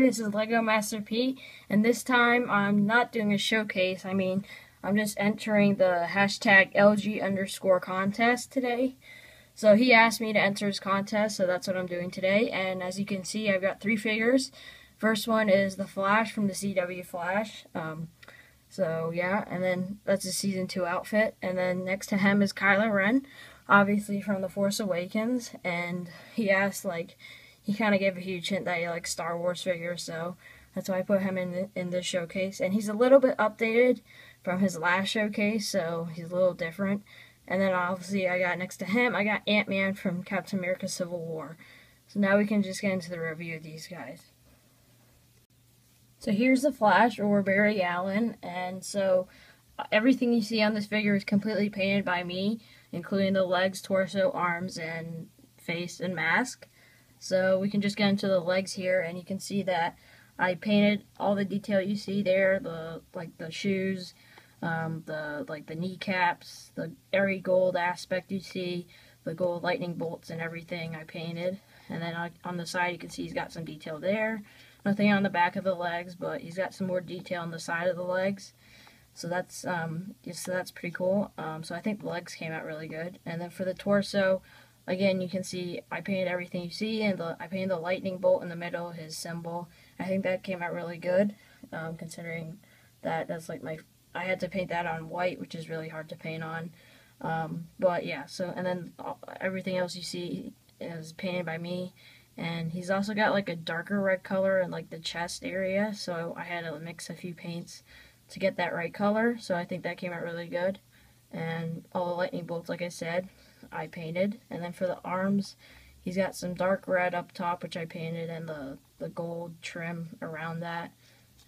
This is Lego Master Pete, and this time I'm not doing a showcase. I mean, I'm just entering the hashtag LG underscore contest today. So he asked me to enter his contest, so that's what I'm doing today. And as you can see, I've got three figures. First one is the Flash from the CW Flash. Um, so yeah, and then that's a season two outfit. And then next to him is Kylo Ren, obviously from The Force Awakens. And he asked like, he kind of gave a huge hint that he likes Star Wars figures, so that's why I put him in the, in this showcase. And he's a little bit updated from his last showcase, so he's a little different. And then obviously I got next to him, I got Ant-Man from Captain America Civil War. So now we can just get into the review of these guys. So here's the Flash, or Barry Allen, and so uh, everything you see on this figure is completely painted by me, including the legs, torso, arms, and face and mask. So we can just get into the legs here, and you can see that I painted all the detail you see there, the like the shoes, um, the like the kneecaps, the airy gold aspect you see, the gold lightning bolts and everything I painted. And then on the side you can see he's got some detail there. Nothing on the back of the legs, but he's got some more detail on the side of the legs. So that's um, so that's pretty cool. Um, so I think the legs came out really good. And then for the torso, again you can see I painted everything you see, and the, I painted the lightning bolt in the middle, his symbol. I think that came out really good, um, considering that that's like my I had to paint that on white, which is really hard to paint on. Um, but yeah, so and then everything else you see is painted by me. And he's also got like a darker red color in like the chest area, so I had to mix a few paints to get that right color. So I think that came out really good. And all the lightning bolts, like I said, I painted. And then for the arms, he's got some dark red up top, which I painted, and the, the gold trim around that.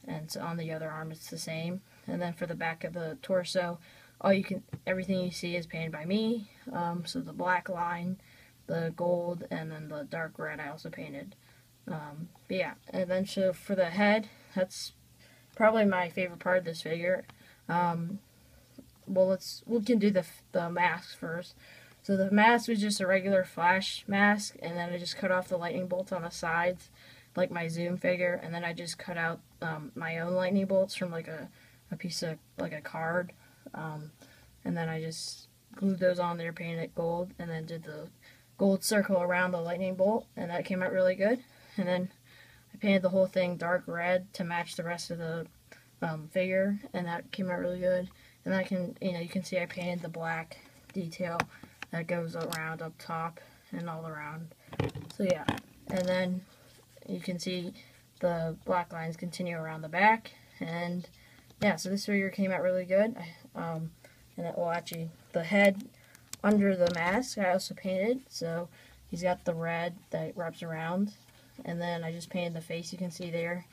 And so on the other arm, it's the same. And then for the back of the torso all you can everything you see is painted by me. Um, so the black line the gold and then the dark red I also painted. Um, but yeah and then so for the head that's probably my favorite part of this figure. Um, well let's we can do the, the mask first so the mask was just a regular flash mask and then I just cut off the lightning bolts on the sides like my zoom figure and then I just cut out um, my own lightning bolts from like a a piece of like a card um, and then I just glued those on there painted it gold and then did the gold circle around the lightning bolt and that came out really good. And then I painted the whole thing dark red to match the rest of the um, figure and that came out really good. And I can you know you can see I painted the black detail that goes around up top and all around so yeah and then you can see the black lines continue around the back and yeah, so this figure came out really good. Um, and it, well, actually, the head under the mask I also painted. So he's got the red that wraps around. And then I just painted the face you can see there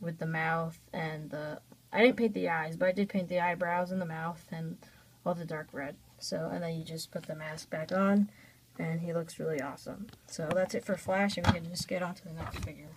with the mouth and the... I didn't paint the eyes, but I did paint the eyebrows and the mouth and all the dark red. So, and then you just put the mask back on, and he looks really awesome. So that's it for Flash, and we can just get on to the next figure.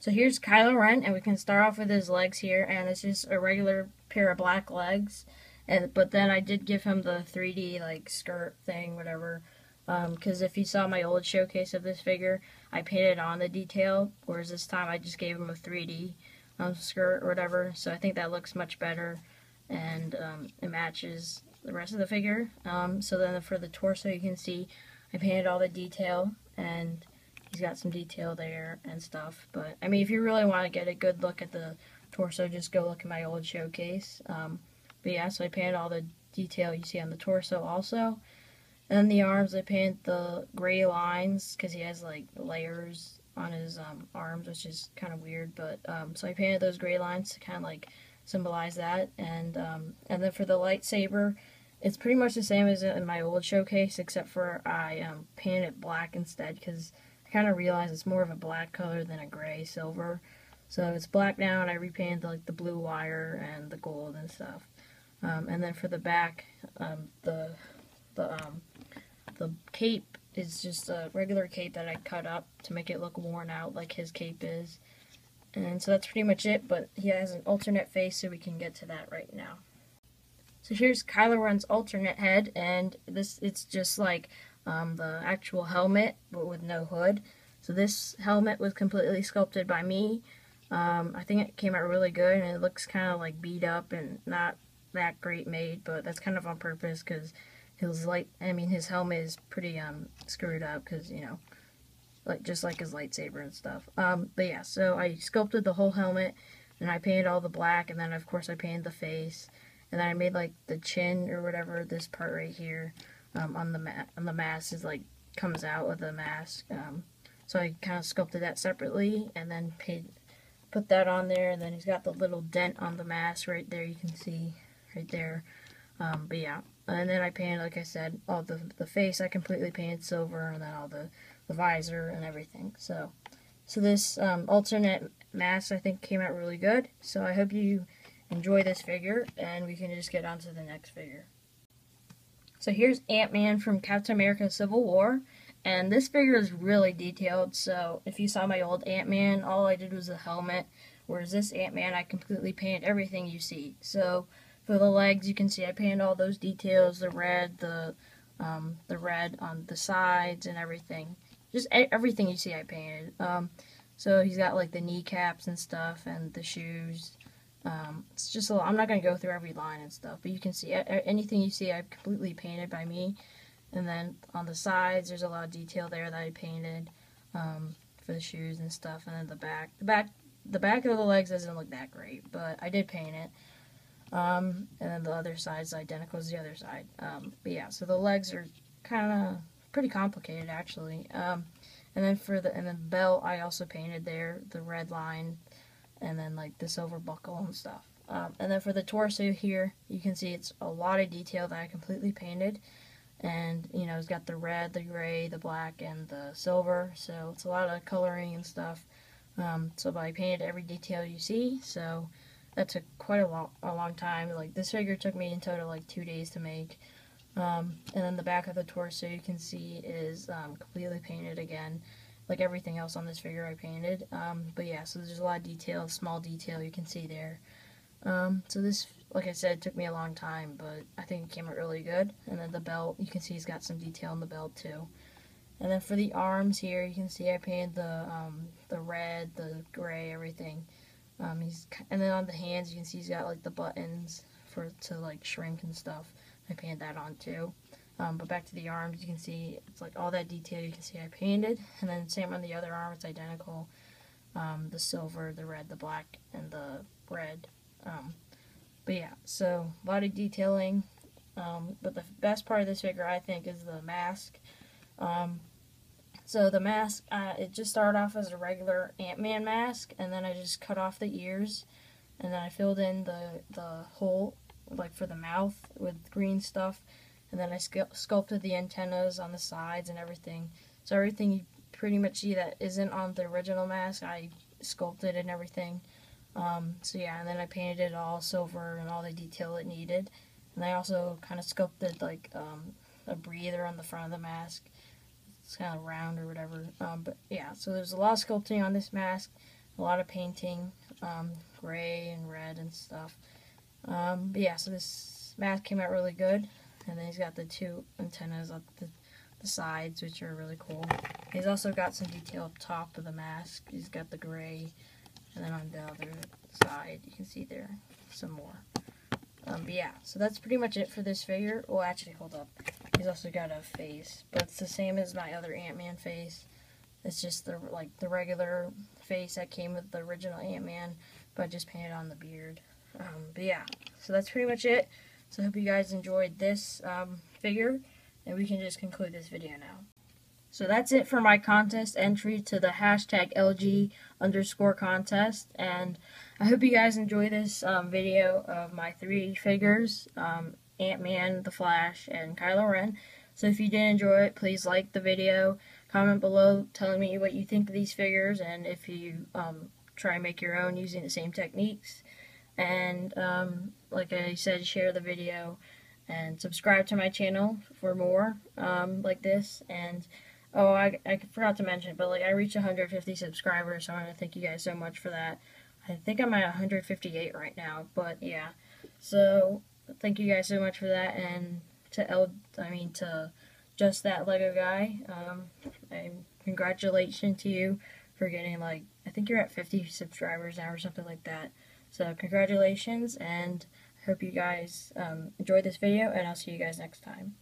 So here's Kylo Ren, and we can start off with his legs here, and it's just a regular pair of black legs. And but then I did give him the 3D like skirt thing, whatever. Because um, if you saw my old showcase of this figure, I painted on the detail, whereas this time I just gave him a 3D um, skirt or whatever. So I think that looks much better, and um, it matches the rest of the figure. Um, so then for the torso, you can see I painted all the detail and He's got some detail there and stuff. But, I mean, if you really want to get a good look at the torso, just go look at my old showcase. Um, but yeah, so I painted all the detail you see on the torso also. And the arms, I painted the gray lines because he has, like, layers on his um, arms, which is kind of weird. But, um, so I painted those gray lines to kind of, like, symbolize that. And, um, and then for the lightsaber, it's pretty much the same as in my old showcase, except for I um, painted it black instead because I kind of realized it's more of a black color than a gray silver. So it's black now, and I repainted like the blue wire and the gold and stuff. Um, and then for the back, um, the the um, the cape is just a regular cape that I cut up to make it look worn out like his cape is. And so that's pretty much it, but he has an alternate face, so we can get to that right now. So here's Kylo Ren's alternate head, and this it's just like um, the actual helmet, but with no hood. So this helmet was completely sculpted by me. Um, I think it came out really good, and it looks kind of like beat up and not that great made, but that's kind of on purpose because his light, I mean, his helmet is pretty um screwed up because you know, like just like his lightsaber and stuff. Um, but yeah, so I sculpted the whole helmet, and I painted all the black, and then of course I painted the face, and then I made like the chin or whatever this part right here, um, on the ma on the mask is like comes out with the mask. Um, so I kind of sculpted that separately, and then paid, put that on there, and then he's got the little dent on the mask right there. You can see right there. Um, but yeah, and then I painted, like I said, all the the face. I completely painted silver, and then all the the visor and everything. So, so this um, alternate mask I think came out really good. So I hope you enjoy this figure, and we can just get on to the next figure. So here's Ant-Man from Captain America Civil War. And this figure is really detailed, so if you saw my old Ant-Man, all I did was the helmet, whereas this Ant-Man, I completely painted everything you see. So for the legs, you can see I painted all those details, the red, the um, the red on the sides and everything. Just everything you see I painted. Um, so he's got like the kneecaps and stuff and the shoes. Um, it's just a lot. I'm not going to go through every line and stuff, but you can see anything you see I've completely painted by me. And then on the sides, there's a lot of detail there that I painted um, for the shoes and stuff. And then the back, the back, the back of the legs doesn't look that great, but I did paint it. Um, and then the other side is identical as the other side. Um, but yeah, so the legs are kind of pretty complicated actually. Um, and then for the and then the belt, I also painted there the red line, and then like the silver buckle and stuff. Um, and then for the torso here, you can see it's a lot of detail that I completely painted. And you know it's got the red the gray the black and the silver. So it's a lot of coloring and stuff. Um, so I painted every detail you see. So that took quite a long, a long time. Like this figure took me in total like two days to make um, and then the back of the torso you can see is um, completely painted again like everything else on this figure I painted um, but yeah so there's a lot of detail small detail you can see there um, so this like I said, took me a long time, but I think it came out really good. And then the belt, you can see he's got some detail in the belt too. And then for the arms here, you can see I painted the um, the red, the gray, everything. Um, he's and then on the hands, you can see he's got like the buttons for to like shrink and stuff. I painted that on too. Um, but back to the arms, you can see it's like all that detail you can see I painted. And then same on the other arm, it's identical. Um, the silver, the red, the black, and the red. Um, but yeah, so a lot of detailing. Um, but the best part of this figure, I think, is the mask. Um, so the mask, uh, it just started off as a regular Ant-Man mask, and then I just cut off the ears, and then I filled in the, the hole, like for the mouth, with green stuff, and then I sculpted the antennas on the sides and everything. So everything you pretty much see that isn't on the original mask, I sculpted and everything. Um, so yeah, and then I painted it all silver and all the detail it needed. And I also kind of sculpted like um, a breather on the front of the mask. It's kind of round or whatever. Um, but yeah, so there's a lot of sculpting on this mask, a lot of painting, um, gray and red and stuff. Um, but yeah, so this mask came out really good. And then he's got the two antennas up the, the sides, which are really cool. He's also got some detail up top of the mask. He's got the gray and then on the other side, you can see there some more. Um, but yeah, so that's pretty much it for this figure. Oh, actually, hold up. He's also got a face, but it's the same as my other Ant-Man face. It's just the like the regular face that came with the original Ant-Man, but I just painted on the beard. Um, but yeah, so that's pretty much it. So I hope you guys enjoyed this um, figure, and we can just conclude this video now. So that's it for my contest entry to the hashtag LG underscore contest. And I hope you guys enjoy this um, video of my three figures, um, Ant-Man, The Flash, and Kylo Ren. So if you did enjoy it, please like the video, comment below telling me what you think of these figures, and if you um, try and make your own using the same techniques. And um, like I said, share the video and subscribe to my channel for more um, like this. And Oh, I, I forgot to mention, but like I reached 150 subscribers, so I want to thank you guys so much for that. I think I'm at 158 right now, but yeah. So thank you guys so much for that, and to L, I mean to just that Lego guy. Um, and congratulations to you for getting like I think you're at 50 subscribers now or something like that. So congratulations, and I hope you guys um, enjoyed this video, and I'll see you guys next time.